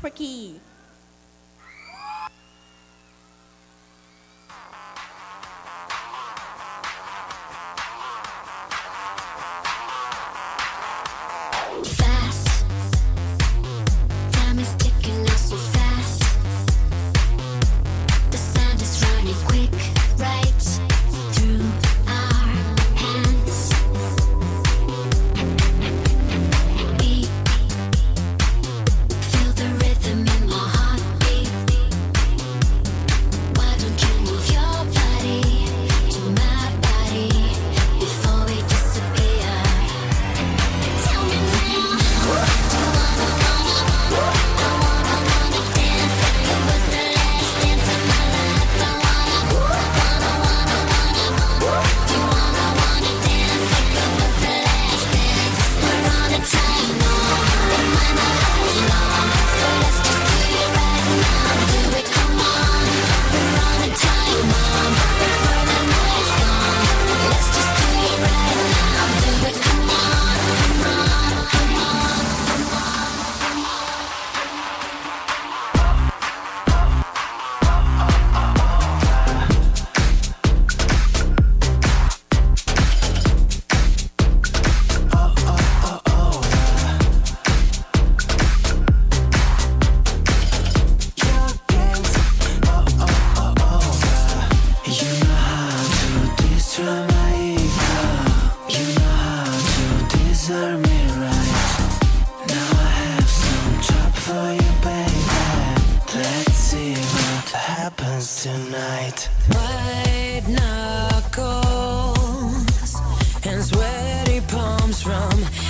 porque Serve me right. Now I have some trouble for you, baby. Let's see what happens tonight. White knuckles and sweaty palms from.